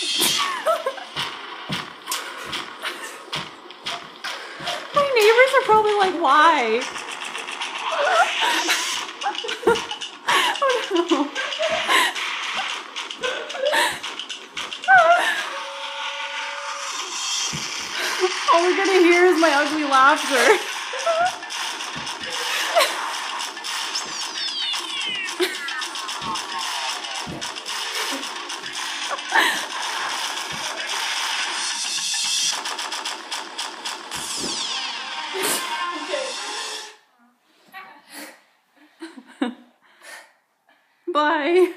My neighbors are probably like, why? oh no. All we're gonna hear is my ugly laughter. Bye.